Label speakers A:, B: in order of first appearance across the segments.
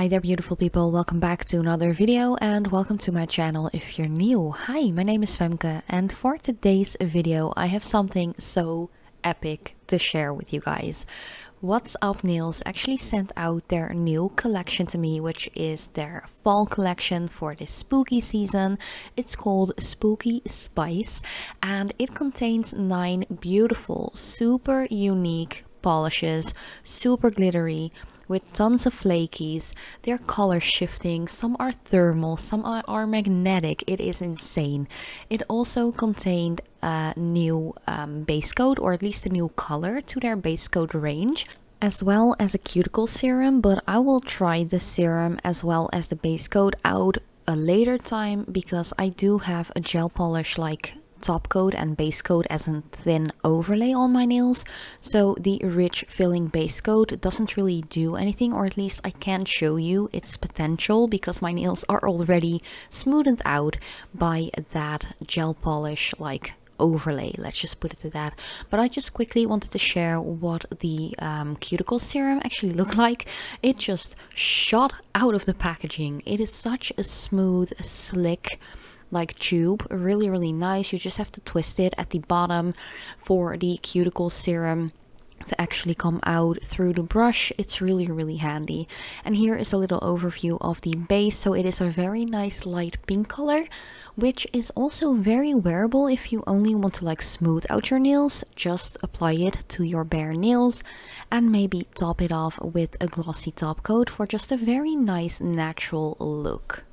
A: Hi there beautiful people, welcome back to another video and welcome to my channel if you're new. Hi, my name is Femke and for today's video I have something so epic to share with you guys. What's Up Nails actually sent out their new collection to me, which is their fall collection for this spooky season. It's called Spooky Spice and it contains nine beautiful, super unique polishes, super glittery, with tons of flakies. They're color shifting, some are thermal, some are, magnetic. It is insane. It also contained a new um, base coat, or at least a new color to their base coat range as well as a cuticle serum but I will try the serum as well as the base coat out a later time because I do have a gel polish like top coat and base coat as a thin overlay on my nails. So the rich filling base coat doesn't really do anything or at least I can't show you its potential because my nails are already smoothed out by that gel polish like overlay. Let's just put it to that. But i just quickly wanted to share what the um, cuticle serum actually looked like. It just shot out of the packaging. It is such a smooth slick like tube. Really really nice. You just have to twist it at the bottom for the cuticle serum to actually come out through the brush. It's really really handy. And here is a little overview of the base. So it is a very nice light pink color which is also very wearable if you only want to like smooth out your nails. Just apply it to your bare nails and maybe top it off with a glossy top coat for just a very nice natural look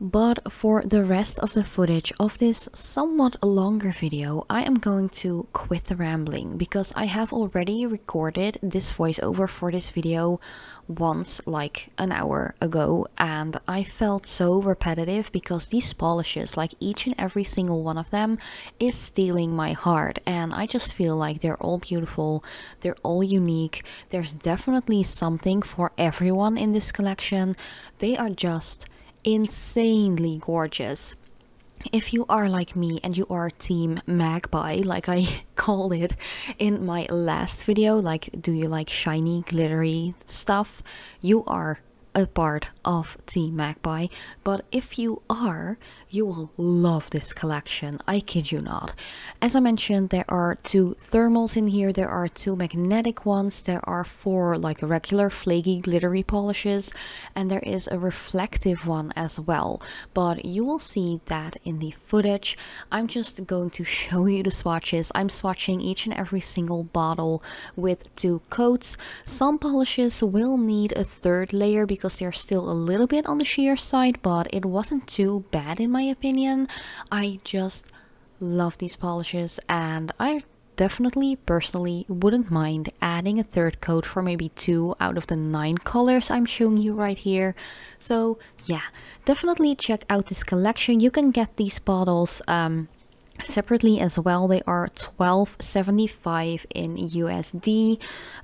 A: but for the rest of the footage of this somewhat longer video, I am going to quit the rambling because I have already recorded this voiceover for this video once like an hour ago and I felt so repetitive because these polishes like each and every single one of them is stealing my heart and I just feel like they're all beautiful they're all unique there's definitely something for everyone in this collection. They are just insanely gorgeous. If you are like me and you are team magpie, like I called it in my last video, like do you like shiny glittery stuff? You are a part of Team Magpie, but if you are, you will love this collection, I kid you not. As I mentioned, there are two thermals in here, there are two magnetic ones, there are four like regular flaky glittery polishes, and there is a reflective one as well, but you will see that in the footage. I'm just going to show you the swatches. I'm swatching each and every single bottle with two coats. Some polishes will need a third layer because they're still a little bit on the sheer side, but it wasn't too bad in my my opinion. I just love these polishes and I definitely personally wouldn't mind adding a third coat for maybe two out of the nine colors I'm showing you right here. So yeah, definitely check out this collection. You can get these bottles um, separately as well they are 12.75 in usd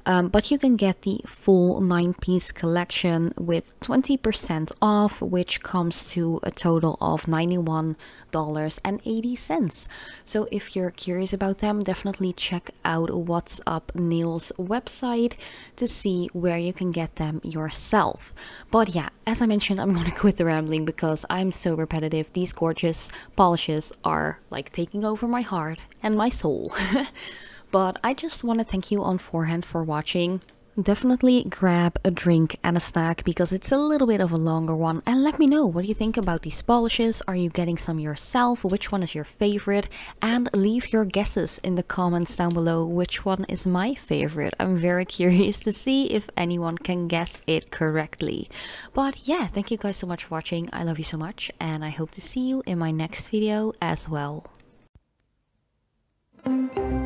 A: um, but you can get the full nine piece collection with 20 percent off which comes to a total of 91 dollars and 80 cents. So if you're curious about them definitely check out what's up nails website to see where you can get them yourself. But yeah as i mentioned i'm gonna quit the rambling because i'm so repetitive. These gorgeous polishes are like taking taking over my heart and my soul. but I just want to thank you on forehand for watching. Definitely grab a drink and a snack because it's a little bit of a longer one and let me know what you think about these polishes. Are you getting some yourself? Which one is your favorite? And leave your guesses in the comments down below which one is my favorite. I'm very curious to see if anyone can guess it correctly. But yeah, thank you guys so much for watching. I love you so much and I hope to see you in my next video as well. Thank you.